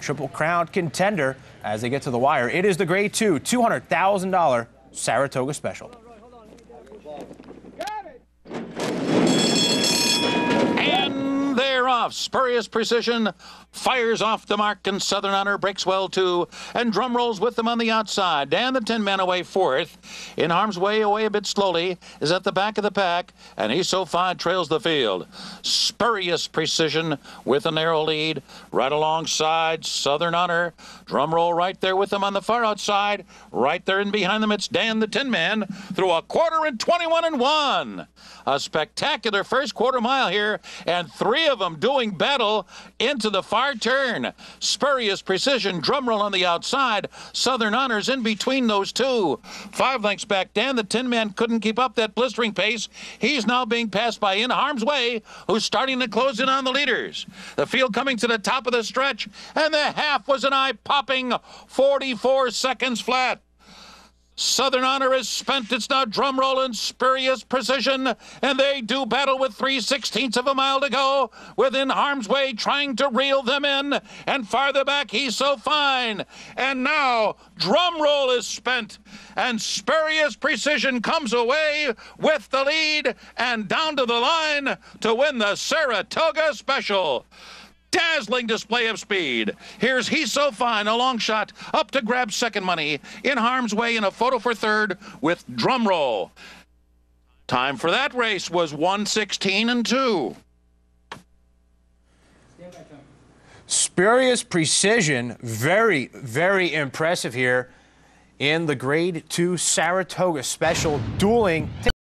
Triple Crown contender as they get to the wire. It is the Grade 2 $200,000 Saratoga Special. And they're off. Spurious precision fires off the mark, and Southern Honor breaks well too. And drum rolls with them on the outside. Dan, the 10 man away fourth. In harm's way, away a bit slowly, is at the back of the pack, and he's so fine trails the field. Spurious precision with a narrow lead. Right alongside Southern Honor. Drum roll right there with them on the far outside. Right there and behind them, it's Dan, the 10 man, through a quarter and 21 and 1. A spectacular first quarter mile here, and three of them doing battle into the far turn. Spurious precision, drum roll on the outside. Southern Honors in between those two. Five lengths back, Dan, the 10 man couldn't keep up that blistering pace. He's now being passed by In Harm's Way, who's starting to close in on the leaders. The field coming to the top of the stretch, and the half was an eye popping 44 seconds flat. Southern Honor is spent. It's now drum roll and spurious precision, and they do battle with three sixteenths of a mile to go. Within harm's way, trying to reel them in, and farther back, he's so fine. And now, drum roll is spent, and spurious precision comes away with the lead and down to the line to win the Saratoga Special dazzling display of speed. Here's He's So Fine, a long shot, up to grab second money, in harm's way in a photo for third with drum roll. Time for that race was 116 and 2. Spurious precision, very, very impressive here in the Grade 2 Saratoga Special dueling.